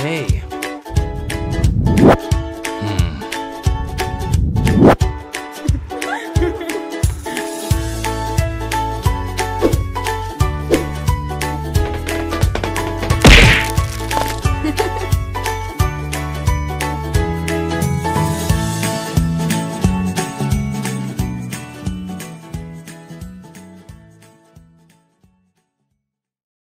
Hey,